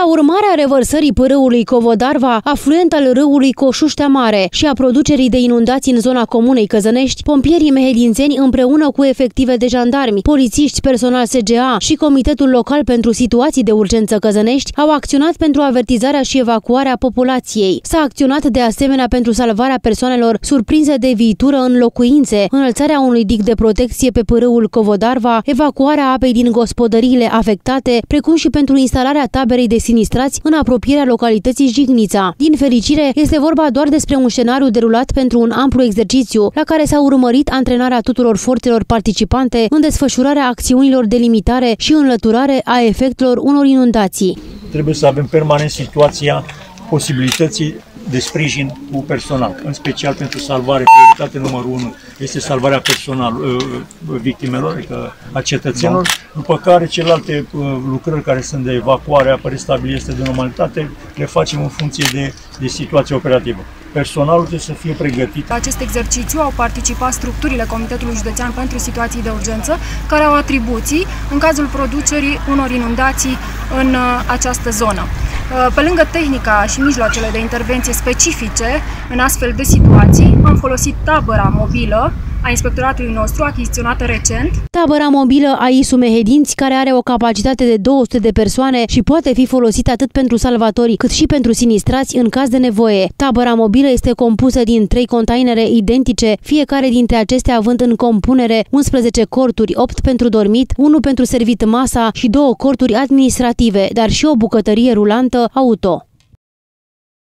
Ca urmare a revărsării pârâului Covodarva, afluent al râului Coșuștea Mare și a producerii de inundații în zona comunei Căzănești, pompierii mehedințeni împreună cu efective de jandarmi, polițiști, personal SGA și Comitetul Local pentru Situații de Urgență Căzănești au acționat pentru avertizarea și evacuarea populației. S-a acționat de asemenea pentru salvarea persoanelor surprinse de viitură în locuințe, înălțarea unui dig de protecție pe pârâul Covodarva, evacuarea apei din gospodăriile afectate, precum și pentru instalarea taberei de sinistrați în apropierea localității Jignița. Din fericire, este vorba doar despre un scenariu derulat pentru un amplu exercițiu la care s-a urmărit antrenarea tuturor forțelor participante în desfășurarea acțiunilor de limitare și înlăturare a efectelor unor inundații. Trebuie să avem permanent situația posibilității de sprijin cu personal, în special pentru salvare, prioritate numărul 1 este salvarea personal uh, uh, victimelor, adică a cetățenilor, da. după care celelalte uh, lucrări care sunt de evacuare, apă restabilire, este de normalitate, le facem în funcție de, de situația operativă personalul trebuie să fie pregătit. La acest exercițiu au participat structurile Comitetului Județean pentru Situații de Urgență, care au atribuții în cazul producerii unor inundații în această zonă. Pe lângă tehnica și mijloacele de intervenție specifice în astfel de situații, am folosit tabăra mobilă a inspectoratului nostru, achiziționată recent. Tabăra mobilă a ISU Mehedinți, care are o capacitate de 200 de persoane și poate fi folosită atât pentru salvatori cât și pentru sinistrați în caz de nevoie. Tabăra mobilă este compusă din trei containere identice, fiecare dintre acestea având în compunere 11 corturi, 8 pentru dormit, 1 pentru servit masa și două corturi administrative, dar și o bucătărie rulantă auto.